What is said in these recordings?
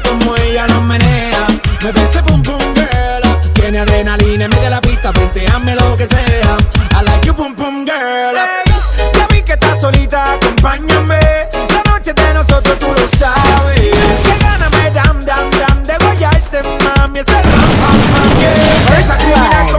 como ella lo menea. Me ese pum pum vela. Tiene adrenalina, mete la pista, penteame lo que sea. I like you pum pum girl. Ya vi que estás solita, acompáñame. La noche de nosotros tú lo sabes. Que gana me dan, dan, dan de guayarte, mami. Ese ram, pam, pam, yeah. Esa criminal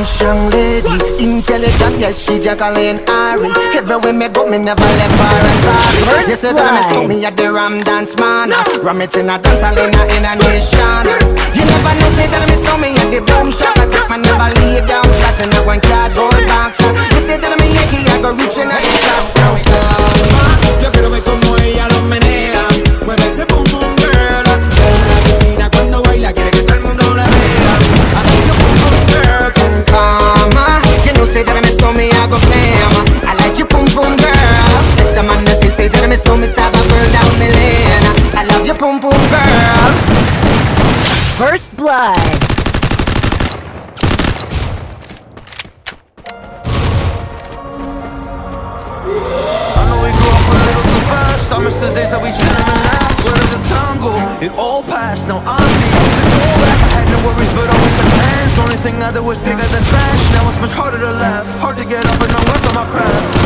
Nice young lady, intelligent, yes, she juggling Ari. Everywhere me go, me never left her at all. You said that I miss me at the Ram Dance Man. Ram it in a dance, I in a, in a nation. You never know, say that I miss me at the Boom Shop. I take my never lay down flat in a one card. down. First blood. the days that we dreamed and laughed. The? It all passed, now I'm the Only thing I did was bigger than trash. Now it's much harder to laugh. Hard to get up and I'm worth on my craft.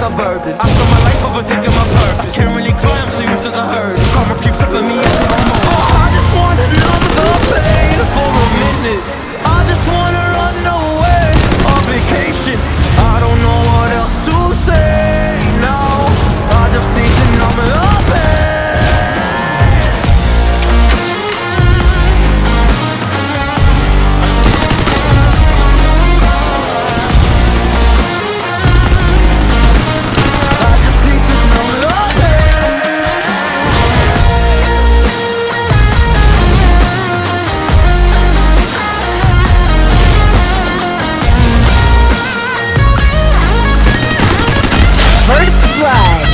like a burden. I spend my life overthinking. Worldwide.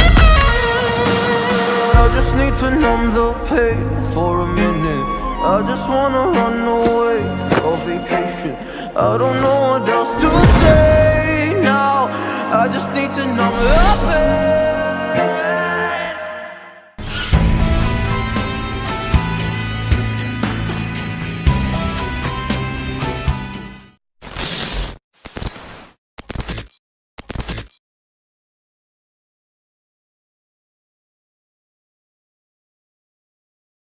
I just need to numb the pain for a minute. I just wanna run away or vacation. I don't know what else to say now. I just need to numb the.